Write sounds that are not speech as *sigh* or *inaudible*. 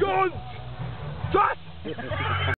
Guns! Trust! *laughs*